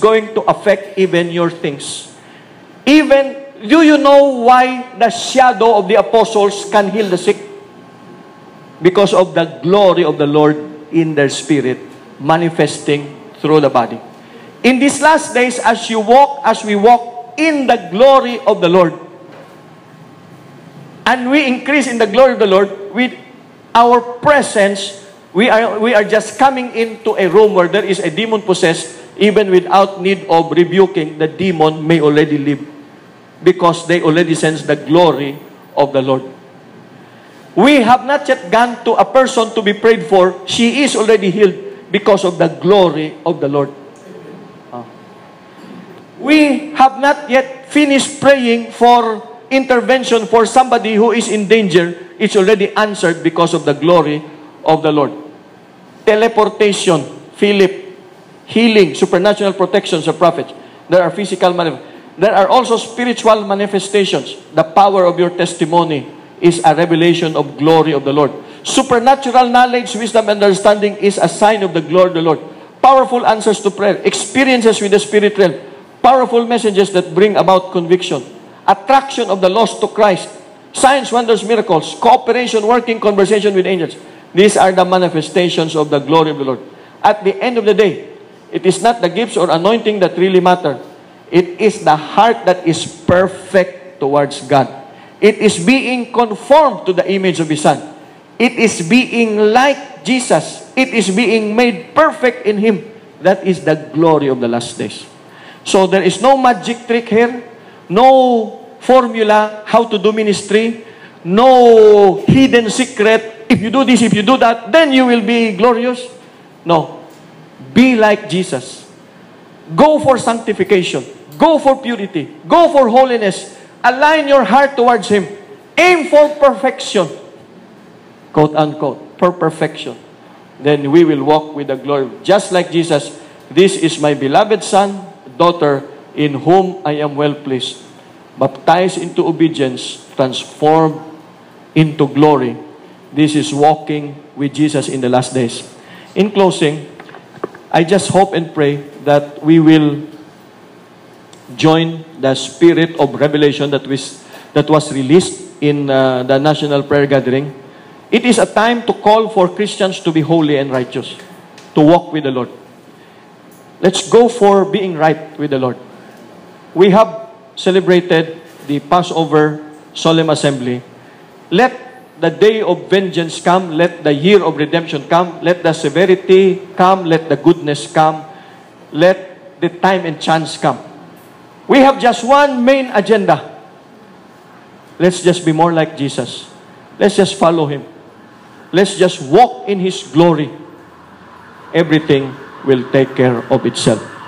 going to affect even your things. Even, do you know why the shadow of the apostles can heal the sick? Because of the glory of the Lord in their spirit manifesting through the body. In these last days, as you walk, as we walk in the glory of the Lord, and we increase in the glory of the Lord with our presence, we are, we are just coming into a room where there is a demon possessed, even without need of rebuking, the demon may already live because they already sense the glory of the Lord. We have not yet gone to a person to be prayed for. She is already healed because of the glory of the Lord. Ah. We have not yet finished praying for intervention for somebody who is in danger. It's already answered because of the glory of the Lord. Teleportation, Philip, healing, supernatural protections of prophets. There are physical manifestations. There are also spiritual manifestations. The power of your testimony is a revelation of glory of the Lord. Supernatural knowledge, wisdom, and understanding is a sign of the glory of the Lord. Powerful answers to prayer, experiences with the spirit realm, powerful messages that bring about conviction, attraction of the lost to Christ, signs, wonders, miracles, cooperation, working, conversation with angels. These are the manifestations of the glory of the Lord. At the end of the day, it is not the gifts or anointing that really matter. It is the heart that is perfect towards God. It is being conformed to the image of His Son. It is being like Jesus. It is being made perfect in Him. That is the glory of the last days. So there is no magic trick here, no formula how to do ministry, no hidden secret. If you do this, if you do that, then you will be glorious. No. Be like Jesus. Go for sanctification. Go for purity. Go for holiness. Align your heart towards Him. Aim for perfection. Quote unquote. For perfection. Then we will walk with the glory. Just like Jesus, this is my beloved Son, daughter, in whom I am well pleased. Baptized into obedience, transformed into glory. This is walking with Jesus in the last days. In closing, I just hope and pray that we will join the spirit of revelation that was, that was released in uh, the National Prayer Gathering. It is a time to call for Christians to be holy and righteous, to walk with the Lord. Let's go for being right with the Lord. We have celebrated the Passover solemn assembly. Let the day of vengeance come. Let the year of redemption come. Let the severity come. Let the goodness come. Let the time and chance come. We have just one main agenda. Let's just be more like Jesus. Let's just follow Him. Let's just walk in His glory. Everything will take care of itself.